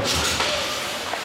Thank you.